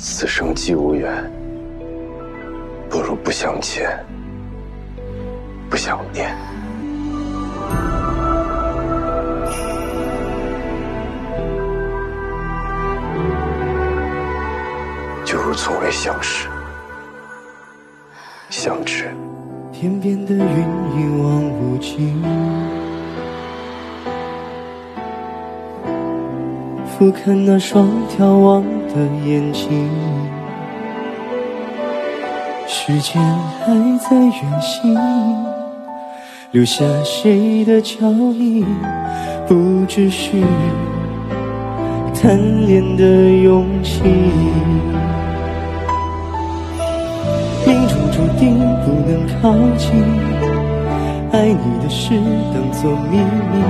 此生既无缘，不如不相欠，不相念。就如从未相识，相知。天边的云一望无际，俯瞰那双眺望的眼睛。时间还在远行，留下谁的脚印？不只是贪恋的勇气。命中注定不能靠近，爱你的事当作秘密，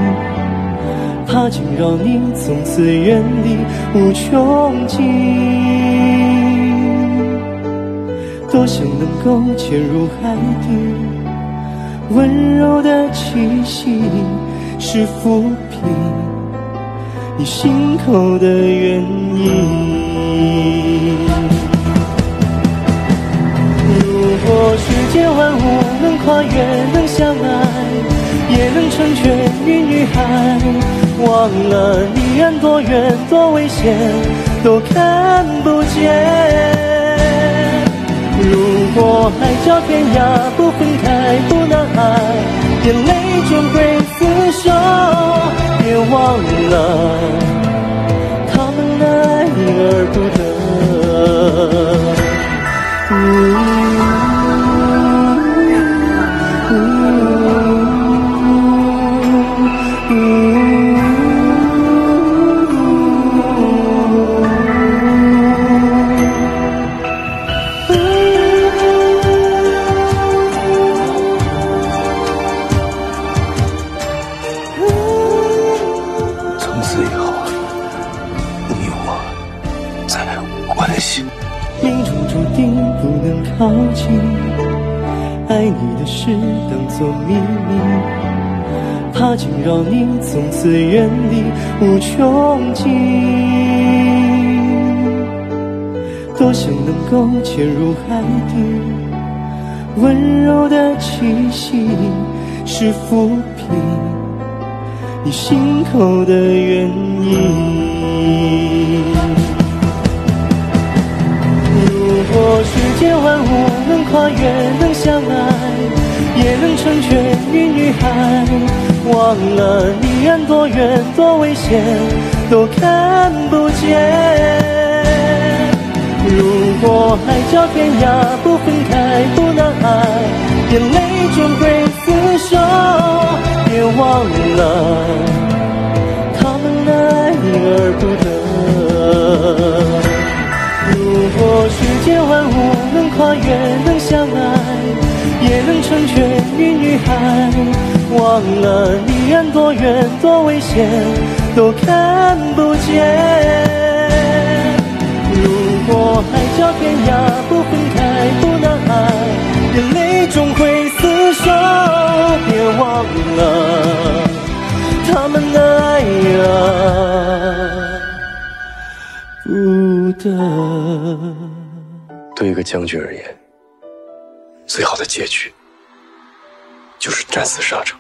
怕惊扰你，从此远离无穷尽。多想能够潜入海底，温柔的气息是抚平你心口的原因。如果世间万物能跨越，也能成全云与海。忘了离岸多远，多危险，都看不见。如果海角天涯不分开，不难爱，眼泪终会厮守。别忘了，最后，你我再无关系。命中注定不能靠近，爱你的事当作秘密，怕惊扰你，从此远离无穷尽。多想能够潜入海底，温柔的气息是抚平你心口的原因。如果世间万物能跨越，能相爱，也能成全云与海。忘了离岸多远，多危险，都看不见。如果海角天涯不分开，不难挨，眼泪终会厮守。忘了，他们爱而不得。如果世间万物能跨越，能相爱，也能成全云与海。忘了离岸多远，多危险，都看不见。如果海角天涯孤单。对一个将军而言，最好的结局就是战死沙场。